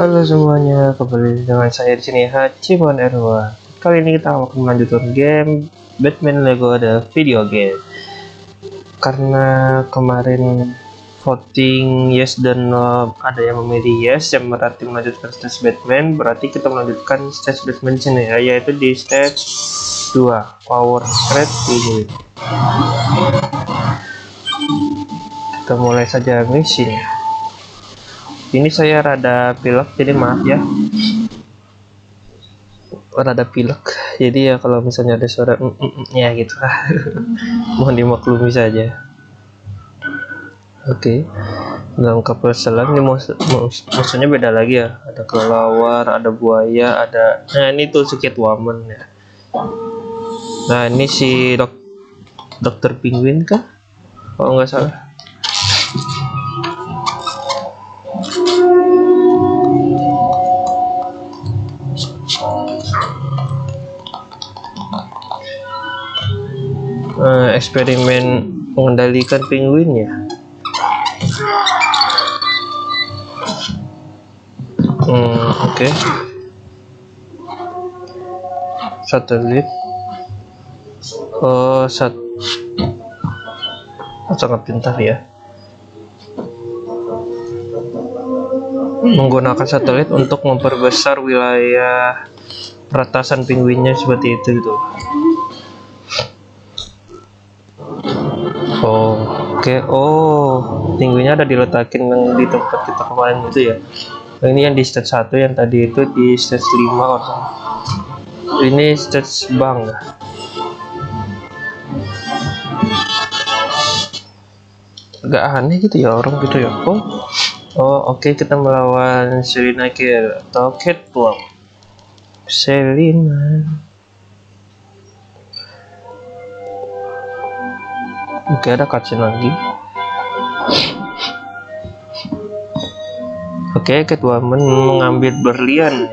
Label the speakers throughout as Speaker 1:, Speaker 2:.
Speaker 1: Halo semuanya, kembali dengan saya di sini Hachimon Erwa. Kali ini kita akan melanjutkan game Batman Lego The Video Game. Karena kemarin voting yes dan no ada yang memilih yes yang berarti melanjutkan stage Batman berarti kita melanjutkan stage Batman sini ya yaitu di stage 2 Power Thread ini kita mulai saja misinya ini saya rada pilek jadi maaf ya rada pilek jadi ya kalau misalnya ada suara mm, mm, mm, ya gitu lah mohon dimaklumi saja Oke. Okay. Dalam kapal selam ini musuhnya beda lagi ya. Ada kelelawar, ada buaya, ada nah ini tuh si Catwoman ya. Nah, ini si dok dokter penguin kah? Kalau nggak salah. Eksperimen mengendalikan penguin ya? Hmm, oke. Okay. satelit oh sat oh, sangat pintar ya. Menggunakan satelit untuk memperbesar wilayah peretasan pinguinnya seperti itu gitu oke oh pinguinnya ada diletakin di tempat kita kemarin itu ya. Nah, ini yang di stage 1 yang tadi itu di stage 5 oh. ini stage bank agak aneh gitu ya orang gitu ya. Oh oh oke okay, kita melawan Selina Kier. Atau Catwalk Selina oke ada cutscene lagi Oke, okay, Catwoman mengambil berlian.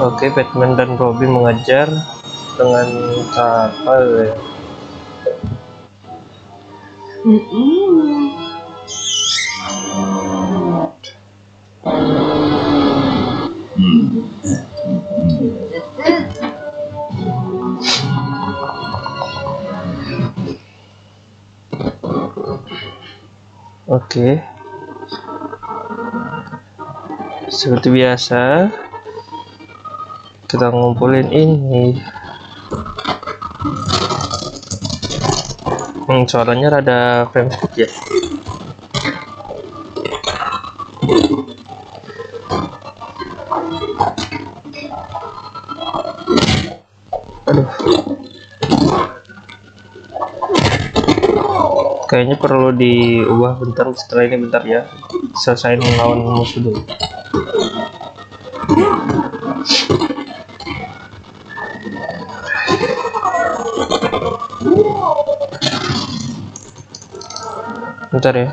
Speaker 1: Oke, Batman dan Robin mengajar dengan kapal. Mm -mm. Oke. Seperti biasa kita ngumpulin ini. Hmm, suaranya rada frame ya. Kayaknya perlu diubah bentar setelah ini bentar ya. Selesai melawan musuh dulu. Bentar ya.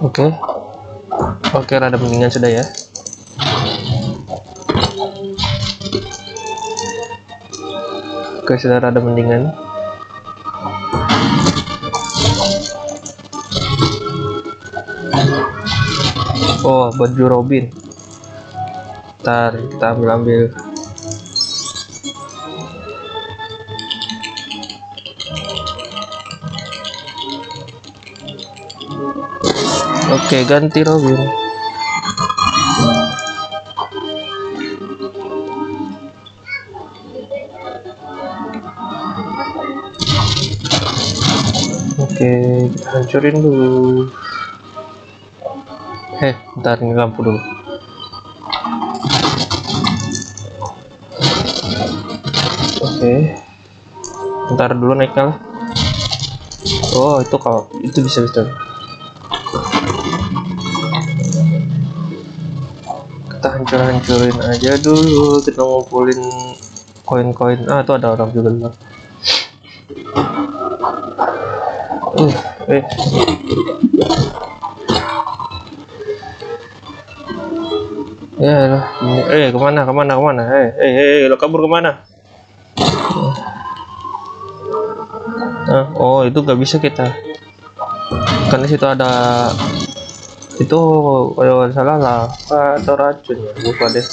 Speaker 1: Oke. Okay. oke okay, rada mendingan sudah ya Oke, sudah ada mendingan. Oh, baju Robin. Ntar kita ambil ambil. Oke, ganti Robin. Oke kita hancurin dulu. Eh ntar ini lampu dulu. Oke. Ntar dulu naiknya lah oh itu kalau itu bisa bisa. Kita hancur-hancurin aja dulu kita ngumpulin koin-koin. Ah itu ada orang juga lah Uh, eh. Ya lah, eh ke mana ke mana ke mana? Eh eh eh lo kabur ke mana? Ah, oh itu nggak bisa kita. Karena situ ada itu kalau salah lava atau racun ya lupa deh.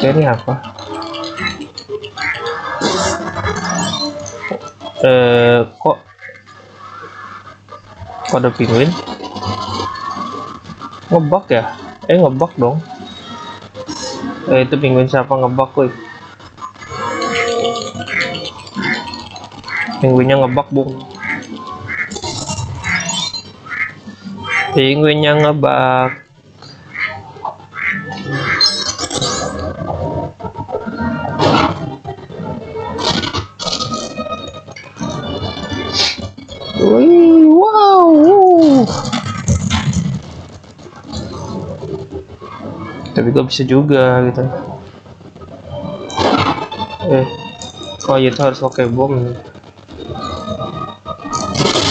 Speaker 1: Ini apa? Eh kok ada penguin? ngebug ya? Eh ngebug dong. Eh itu penguin siapa ngebug woi? Penguinnya ngebug bung penguinnya ngebug tapi gak bisa juga gitu. Eh oh iya itu harus pakai bom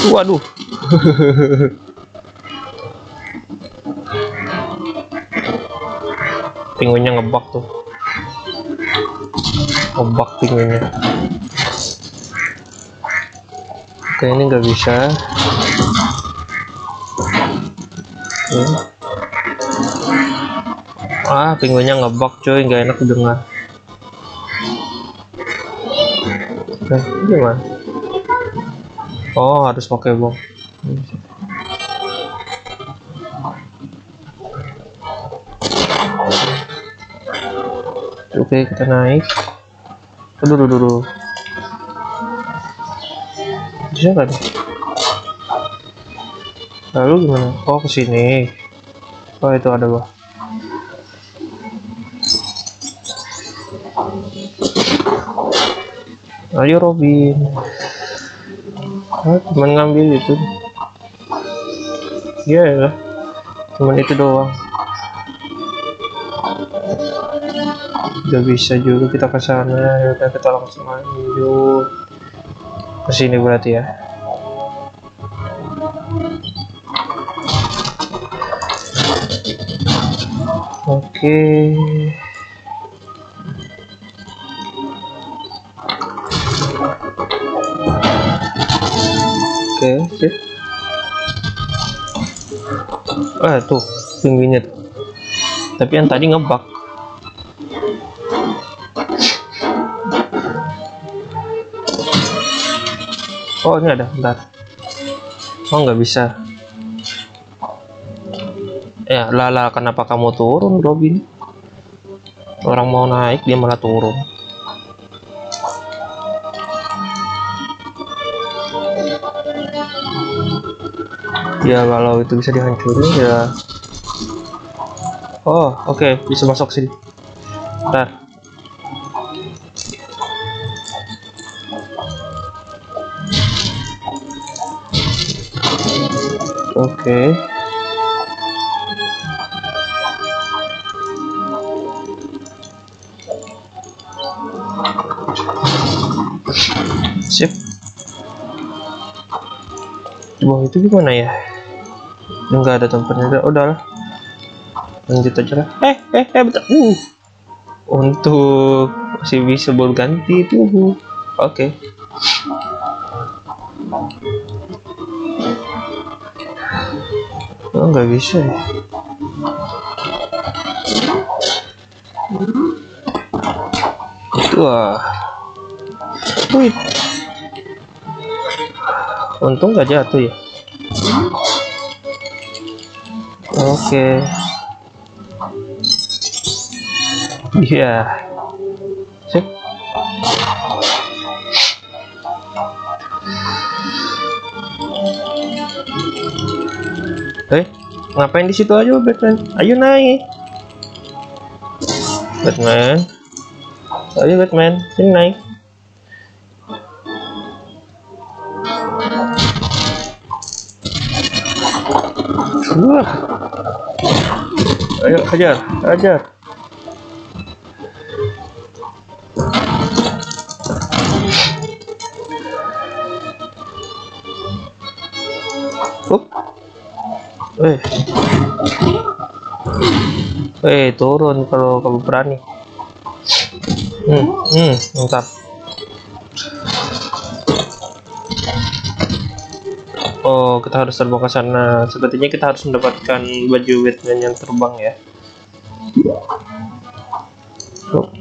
Speaker 1: waduh. Pinguinnya ngebak tuh. Ngebak pinguinnya. Oke ini nggak bisa. Oke. Ah, pinguinnya ngebug coy, nggak enak dengar. Eh, gimana? Oh, harus pakai bom. Oke, kita naik. Aduh, aduh, aduh. Bisa nggak? Lalu gimana? Oh, ke sini. Oh, itu ada bah. Ayo Robin. Cuman ngambil itu. Iya ya. Cuman itu doang. Gak bisa juga kita ke sana. Ya udah kita langsung lanjut. Ke sini berarti ya. Oke. Oke, Ah, tuh, pinguinnya. Tapi yang tadi ngebug. Oh, ini ada, bentar. Oh, nggak bisa. Ya, lala, kenapa kamu turun, Robin? Orang mau naik, dia malah turun. Ya kalau itu bisa dihancurin ya oh oke okay. bisa masuk sini ntar oke okay. sip di itu gimana ya enggak ada tempatnya udah lah. Lanjut aja lah. Eh eh eh bentar. Uh. Untuk masih bisa berganti tuh oke. Okay. oh nggak bisa ya? Wah wih. Untung nggak jatuh ya oke. Iya. Sip. Eh ngapain di situ aja Batman? Ayo naik. Batman. Ayo Batman. Sini naik Ayo hajar, hajar. Up. Eh. Eh, turun kalau kamu berani. Hmm, hmm, mantap. Oh, kita harus terbang ke sana. Sepertinya kita harus mendapatkan baju Batman yang terbang ya. Oh.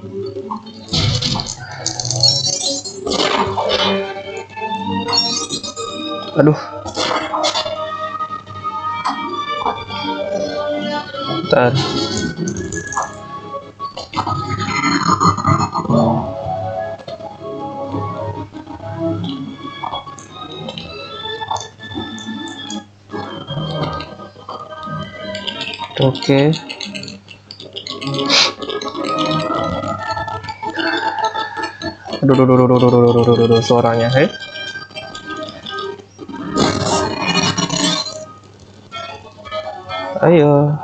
Speaker 1: Aduh. Bentar. Oke. Okay. Aduh, aduh, aduh, aduh, aduh, aduh, suaranya, hei. Ayo.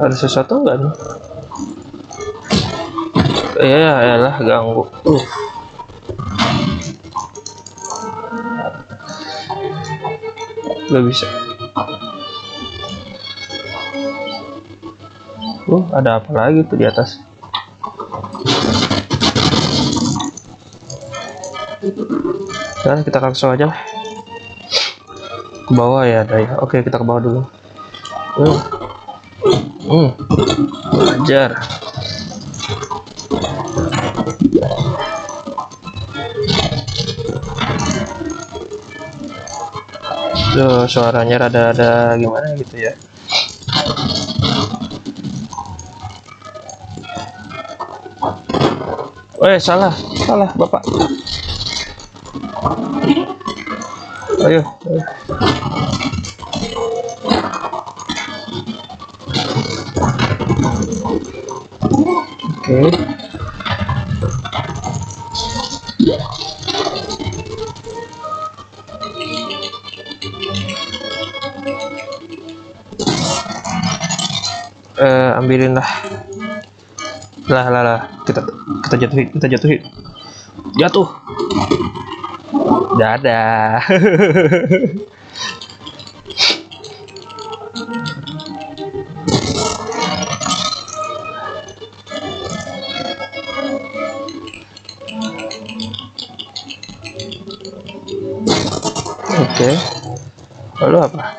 Speaker 1: Ada sesuatu nggak nih? Ya, ya lah ganggu. Uh. Gak bisa. Uh, ada apa lagi tuh di atas? Sekarang kita langsung aja lah. Ke bawah ya ada ya. Oke, kita ke bawah dulu. Hmm. Hmm. Ajar. Tuh, suaranya rada-rada gimana gitu ya. Eh, salah, salah, Bapak. Ayo, ayo. Oke. Eh, ambilin lah. Lah, lah, lah. Kita kita jatuhin, kita jatuhin. Jatuh. Dadah. Oke. Lalu apa?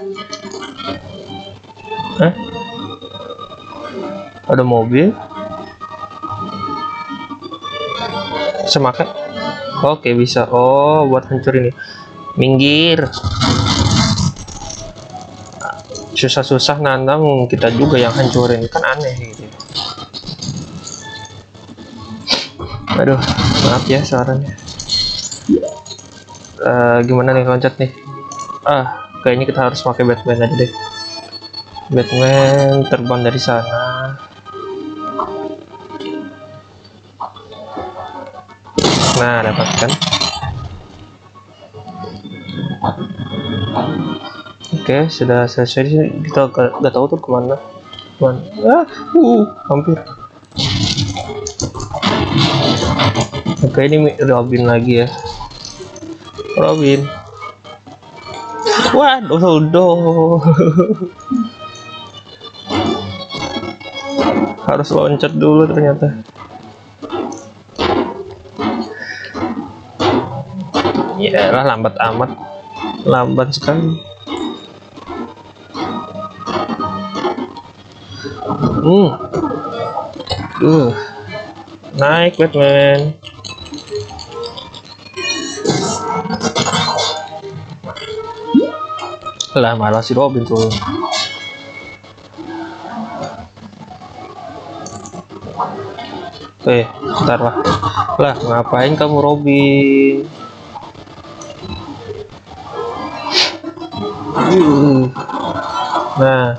Speaker 1: Ada mobil? Semakan? Oke bisa. Oh, buat hancur ini. Minggir. Susah-susah nanam kita juga yang hancurin kan aneh gitu. Aduh, maaf ya suaranya. Uh, gimana nih loncat nih? Ah, kayaknya kita harus pakai Batman aja deh. Batman terbang dari sana. Nah, dapatkan. Oke, sudah selesai. Kita nggak tahu tuh ke mana. Ke mana? Ah, uh, hampir. Oke, ini Robin lagi ya. Robin. Waduh, doh. Harus loncat dulu ternyata. Ya lah lambat amat. Lambat sekali. Hmm. Uh. Naik Batman. lah malah si Robin tuh eh ntar lah lah ngapain kamu Robin nah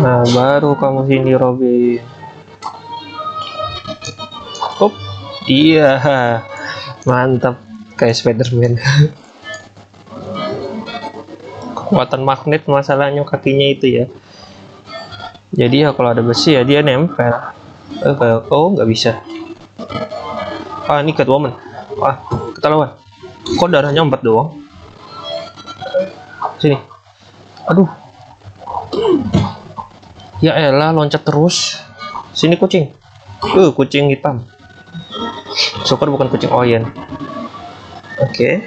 Speaker 1: nah baru kamu sini Robin Hop. Iya. Mantap kayak Spiderman. kekuatan magnet masalahnya kakinya itu ya jadi ya kalau ada besi ya dia nempel eh, oh nggak bisa ah ini Catwoman ah kita lawan kok darahnya empat doang? Sini. Aduh. Ya elah loncat terus. Sini kucing. Uh kucing hitam. Syukur bukan kucing oyen. Oke.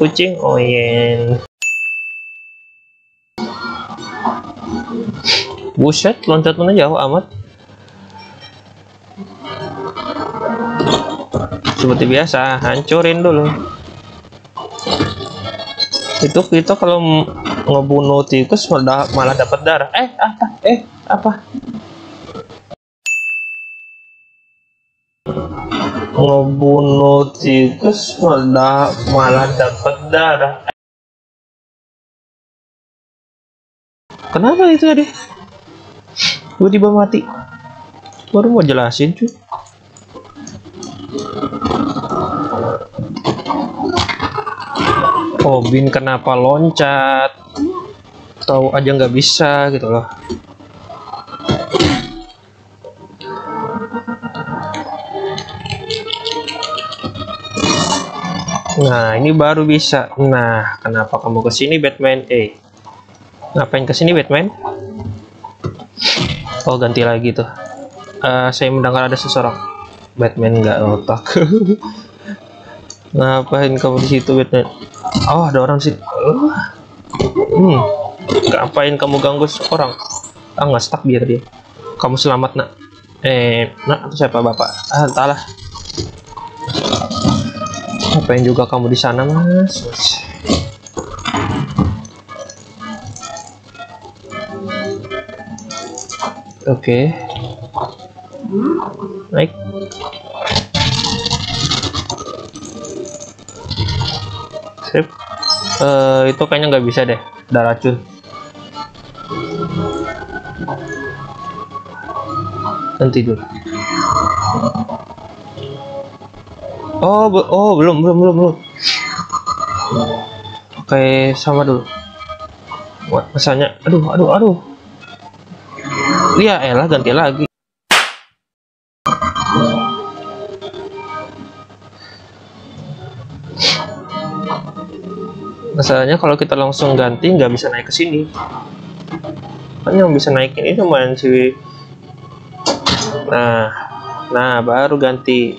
Speaker 1: Kucing oyen. Buset loncat mana jauh amat seperti biasa hancurin dulu. Itu kita kalau ngebunuh tikus malah, malah dapat darah. Eh apa? Eh apa? Ngebunuh tikus malah malah dapat darah. Kenapa itu tadi? Gue tiba mati. Baru mau jelasin cuy oh bin kenapa loncat tahu aja nggak bisa gitu loh Nah, ini baru bisa. Nah, kenapa kamu ke sini Batman? Eh, ngapain ke sini Batman? Oh, ganti lagi tuh. Uh, saya mendengar ada seseorang. Batman nggak otak. ngapain kamu di situ Batman? Oh, ada orang sih. Hmm, ngapain kamu ganggu seorang? Ah, nggak stuck biar dia. Kamu selamat nak. Eh, nak siapa bapak? Ah, entahlah. Ngapain juga kamu di sana, Mas? Oke. Naik. Sip. Uh, itu kayaknya nggak bisa deh, ada racun. Ganti dulu. Oh, be oh belum belum belum belum. Oke, sama dulu. Buat pesannya. Aduh, aduh, aduh. Iya, elah ganti lagi. Masalahnya kalau kita langsung ganti nggak bisa naik ke sini. Kan yang bisa naikin itu cuma si Nah, nah baru ganti.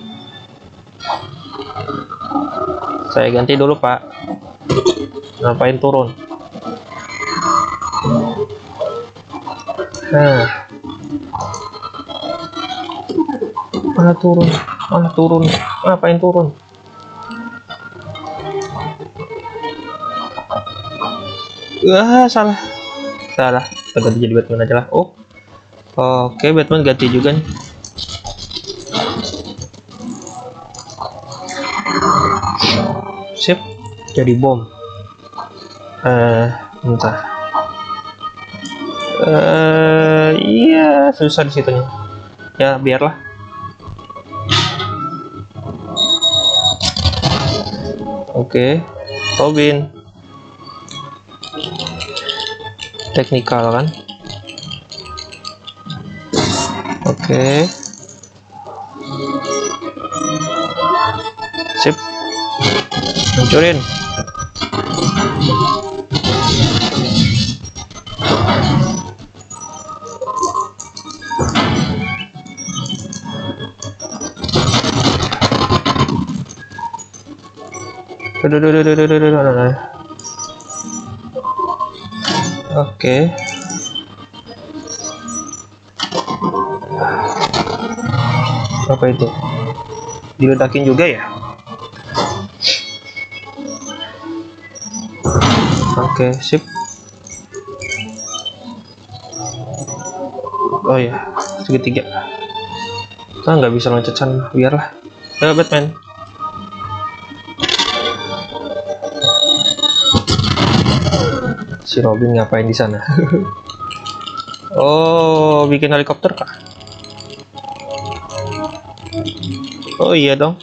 Speaker 1: Saya ganti dulu pak. Ngapain turun? Nah. Mana turun? Mana turun? Ngapain turun Wah, salah. Salah. Kita ganti jadi Batman aja lah. Oh. Oke, Batman ganti juga nih. sip jadi bom eh uh, entah eh iya susah di situnya ya biarlah oke okay. Robin teknikal kan oke okay. sip hancurin Oke. Apa itu? Diledakin juga ya? Oke, okay, sip. Oh ya, segitiga. Ah, nggak bisa loncat biarlah. Ayo Batman. Si Robin ngapain di sana? oh, bikin helikopter kah? Oh iya dong.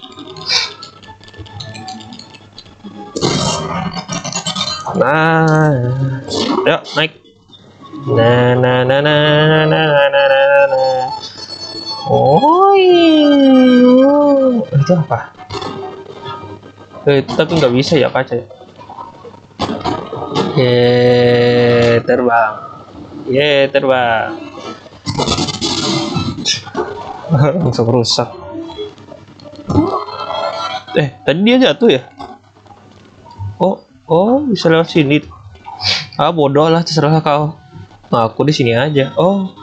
Speaker 1: Nah, ayo naik. Nah, nah, nah, nah, nah, nah, nah, nah, nah, nah. Oh, itu apa? Eh, tapi nggak bisa ya kaca. ya? Ye, terbang. Ye, terbang. Langsung rusak. Eh, tadi dia jatuh ya? Oh, oh, bisa lewat sini. Ah, bodoh lah, terserah kau. Nah, aku di sini aja. Oh,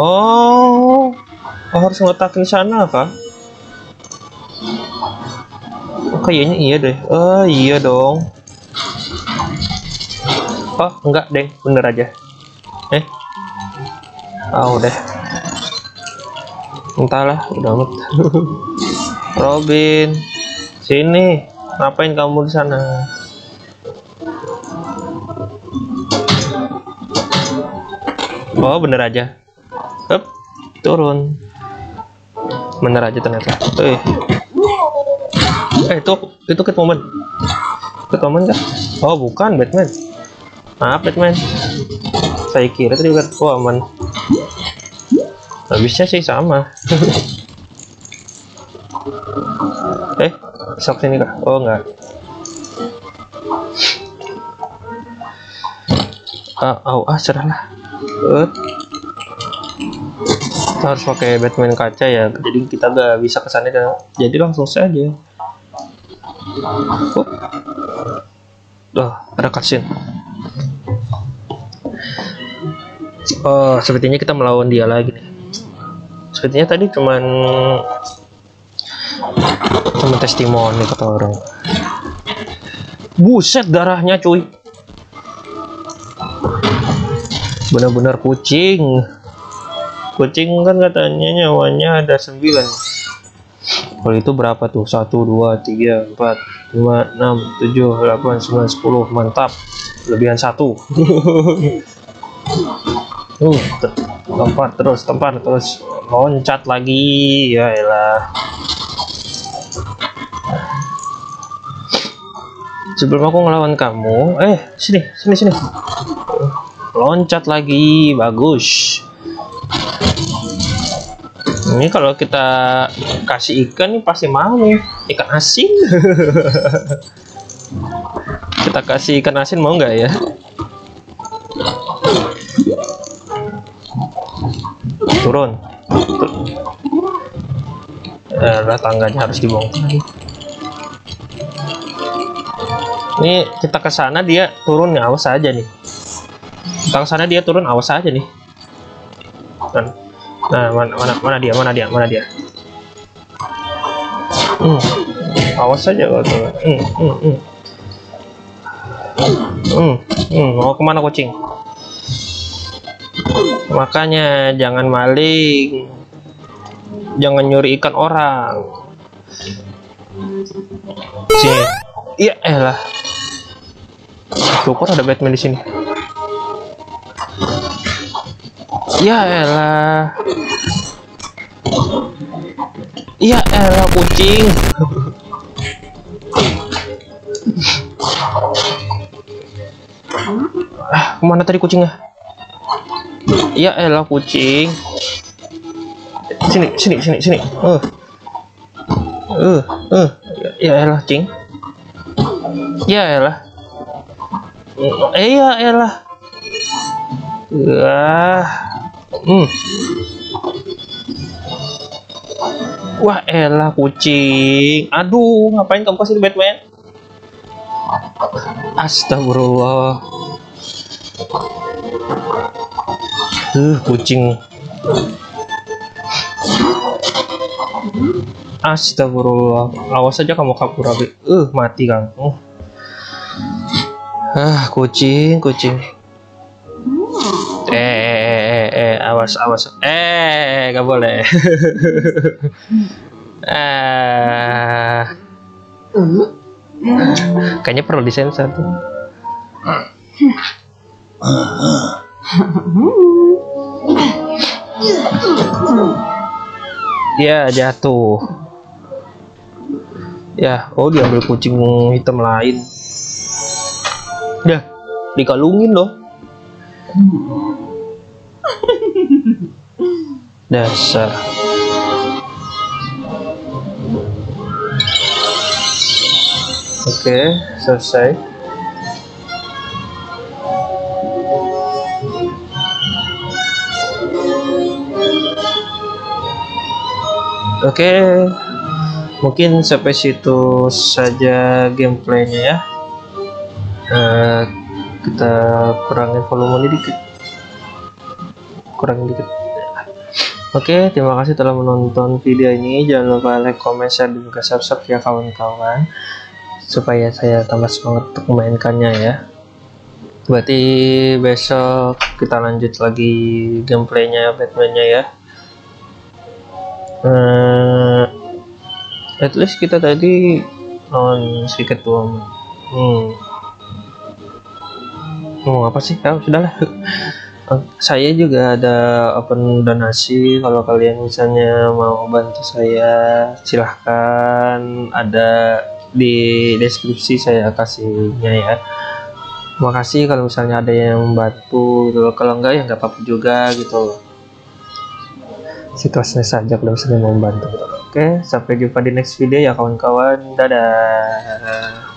Speaker 1: oh, oh harus ngetakin sana kah? Oh, kayaknya iya deh. Oh, iya dong. Oh, enggak deh, bener aja. Eh, ah udah. Entahlah, udah amat. Robin, sini. Ngapain kamu di sana? Oh, bener aja. Hup, turun. Bener aja ternyata. Eh, eh itu itu Catwoman. Catwoman kah? Oh, bukan Batman. Maaf Batman. Saya kira tadi Catwoman. Habisnya sih sama. eh, sok sini kah? Oh, enggak. Ah, au, ah, cerahlah. Eh. Kita harus pakai Batman kaca ya, jadi kita nggak bisa ke sana dan jadi langsung saja. Oh, oh ada cutscene. Oh, sepertinya kita melawan dia lagi. Sepertinya tadi cuman cuman testimoni kata orang. Buset darahnya cuy. Benar-benar kucing. Kucing kan katanya nyawanya ada 9. Kalau itu berapa tuh? 1 2 3 4 5 6 7 8 9 10. Mantap. Lebihan satu. Uh, te- tempat terus, tempat terus, loncat lagi, ya elah. Sebelum aku ngelawan kamu, eh sini, sini, sini. Loncat lagi, bagus. Ini kalau kita kasih ikan nih pasti mau nih, ikan asin. kita kasih ikan asin mau nggak ya? Turun. Eh, lah tangganya harus dibongkar. Ini kita ke sana dia turun ya awas aja nih. Kita ke sana dia turun awas aja nih. Nah, nah mana, mana mana dia mana dia mana dia? Hmm. awas aja kalau hmm, hmm, hmm. Hmm, hmm, mau ke mana kucing? Makanya jangan maling. Jangan nyuri ikan orang. Sini. Iya, elah. Syukur ada Batman di sini. Ya elah. Ya elah kucing. ah, ke mana tadi kucingnya? Ya elah kucing. Sini, sini, sini, sini. Uh. Uh, uh. Ya elah, cing. Ya elah. Eh, ya elah. Wah. Hmm. Wah, elah kucing. Aduh, ngapain kamu kasih Batman? Astagfirullah. Uh, kucing. Astagfirullah. Awas saja kamu kabur Abi. Uh, mati kamu. Ah, kucing, kucing. Eh, eh, eh, eh, awas, awas. Eh, gak boleh. ah. Kayaknya perlu disensor tuh. Ya jatuh. Ya, oh diambil kucing hitam lain. dah dikalungin loh dasar oke selesai oke mungkin sampai situ saja gameplaynya ya Eh, kita kurangin volumenya dikit kurangin dikit Oke, terima kasih telah menonton video ini. Jangan lupa like, comment, share, dan juga subscribe ya kawan-kawan. Supaya saya tambah semangat untuk memainkannya ya. Berarti besok kita lanjut lagi gameplaynya Batman-nya ya. Eh, at least kita tadi on Secret Woman. Hmm. Ngomong apa sih? Oh, sudahlah. Eh, saya juga ada open donasi kalau kalian misalnya mau bantu saya silahkan ada di deskripsi saya kasihnya ya makasih kalau misalnya ada yang membantu gitu kalau enggak ya nggak apa-apa juga gitu situasinya saja kalau mau membantu. Oke sampai jumpa di next video ya kawan-kawan. Dadah